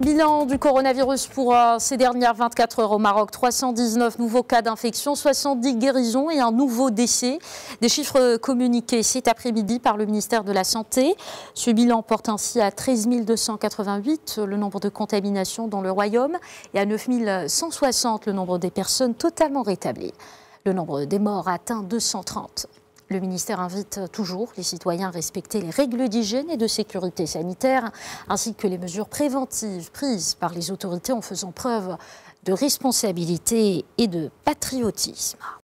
Bilan du coronavirus pour euh, ces dernières 24 heures au Maroc. 319 nouveaux cas d'infection, 70 guérisons et un nouveau décès. Des chiffres communiqués cet après-midi par le ministère de la Santé. Ce bilan porte ainsi à 13 288 le nombre de contaminations dans le royaume et à 9 160 le nombre des personnes totalement rétablies. Le nombre des morts atteint 230. Le ministère invite toujours les citoyens à respecter les règles d'hygiène et de sécurité sanitaire, ainsi que les mesures préventives prises par les autorités en faisant preuve de responsabilité et de patriotisme.